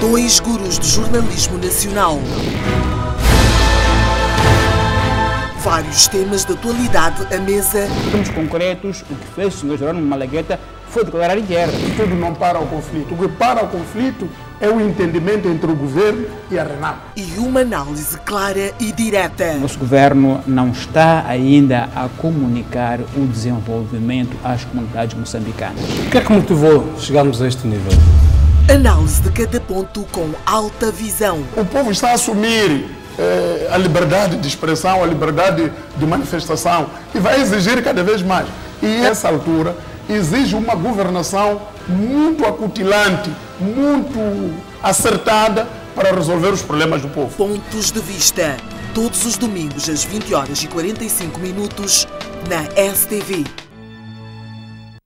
Dois gurus do jornalismo nacional. Vários temas de atualidade à mesa. Termos concretos, o que fez o Sr. Jerónimo Malagueta foi declarar guerra. Tudo não para o conflito. O que para o conflito é o entendimento entre o governo e a Renam. E uma análise clara e direta. Nosso governo não está ainda a comunicar o desenvolvimento às comunidades moçambicanas. O que é que motivou chegarmos a este nível? Análise de cada ponto com alta visão. O povo está a assumir eh, a liberdade de expressão, a liberdade de manifestação e vai exigir cada vez mais. E essa altura exige uma governação muito acutilante, muito acertada para resolver os problemas do povo. Pontos de vista. Todos os domingos às 20 horas e 45 minutos na STV.